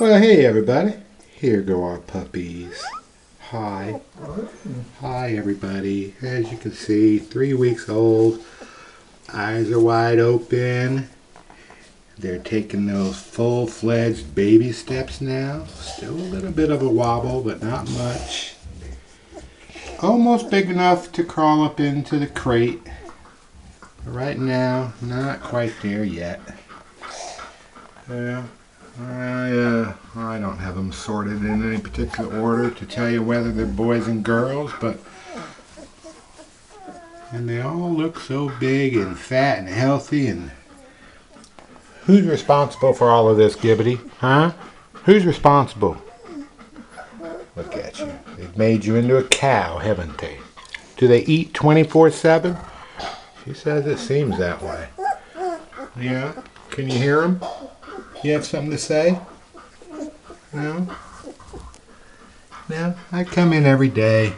Well, hey everybody. Here go our puppies. Hi. Hi everybody. As you can see, three weeks old. Eyes are wide open. They're taking those full-fledged baby steps now. Still a little bit of a wobble, but not much. Almost big enough to crawl up into the crate. But right now, not quite there yet. Yeah. I, uh, I don't have them sorted in any particular order to tell you whether they're boys and girls, but and they all look so big and fat and healthy and who's responsible for all of this, Gibbattee? Huh? Who's responsible? Look at you. They've made you into a cow, haven't they? Do they eat 24-7? She says it seems that way. Yeah? Can you hear them? You have something to say? No? No? I come in every day.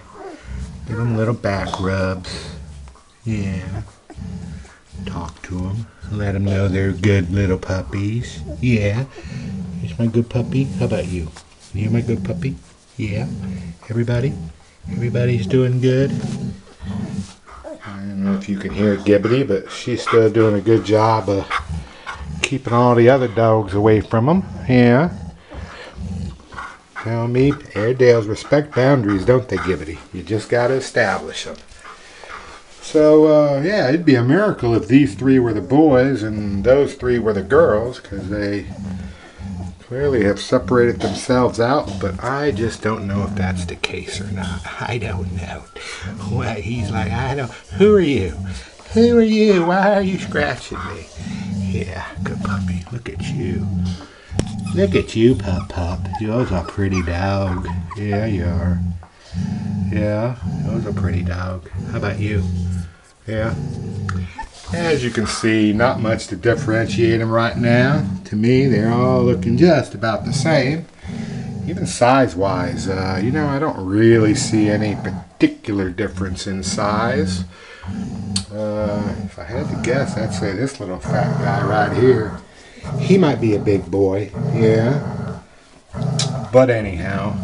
Give them little back rubs. Yeah. Talk to them. Let them know they're good little puppies. Yeah. Here's my good puppy. How about you? You're my good puppy? Yeah. Everybody? Everybody's doing good? I don't know if you can hear Gibbattee, but she's still doing a good job of keeping all the other dogs away from them. Yeah. Tell me, Airedales respect boundaries, don't they, Gibbattee? You just got to establish them. So, uh, yeah, it'd be a miracle if these three were the boys and those three were the girls, because they clearly have separated themselves out, but I just don't know if that's the case or not. I don't know. Well, he's like, I don't, who are you? Who are you? Why are you scratching me? Yeah, good puppy. Look at you. Look at you, pup pup. You're a pretty dog. Yeah, you are. Yeah, you're a pretty dog. How about you? Yeah. As you can see, not much to differentiate them right now. To me, they're all looking just about the same. Even size-wise, uh, you know, I don't really see any particular difference in size. Uh, if I had to guess, I'd say this little fat guy right here. He might be a big boy, yeah. But anyhow,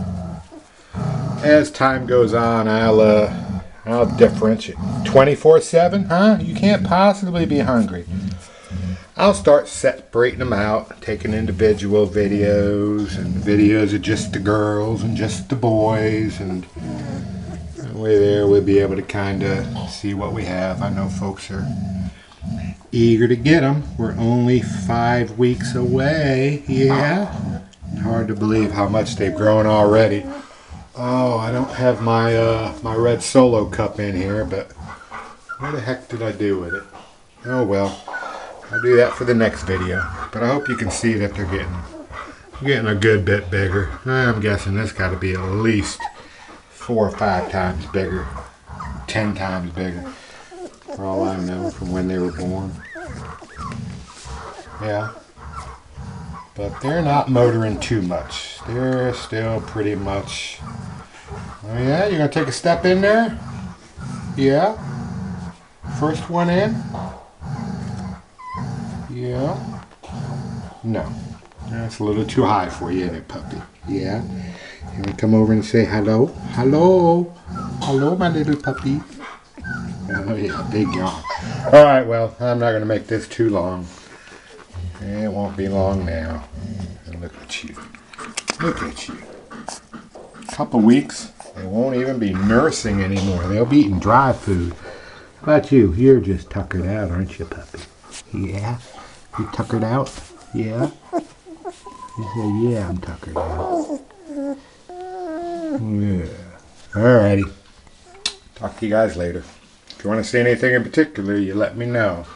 as time goes on, I'll uh, I'll differentiate. 24/7, huh? You can't possibly be hungry. I'll start separating them out, taking individual videos and videos of just the girls and just the boys and way there we'll be able to kind of see what we have. I know folks are eager to get them. We're only five weeks away. Yeah. Hard to believe how much they've grown already. Oh, I don't have my uh, my red solo cup in here, but what the heck did I do with it? Oh well, I'll do that for the next video. But I hope you can see that they're getting getting a good bit bigger. I'm guessing this got to be at least four or five times bigger, ten times bigger, for all I know from when they were born. Yeah. But they're not motoring too much. They're still pretty much... Oh yeah, you're going to take a step in there? Yeah. First one in? Yeah. No. That's a little too high for you, puppy? Yeah. You want to come over and say hello? Hello? Hello, my little puppy. Oh, yeah, big yawn. All right, well, I'm not going to make this too long. It won't be long now. And look at you. Look at you. A couple weeks, they won't even be nursing anymore. They'll be eating dry food. How about you? You're just tuckered out, aren't you, puppy? Yeah? You tuckered out? Yeah? You say, yeah, I'm tuckered out. Yeah. All righty. Talk to you guys later. If you want to see anything in particular, you let me know.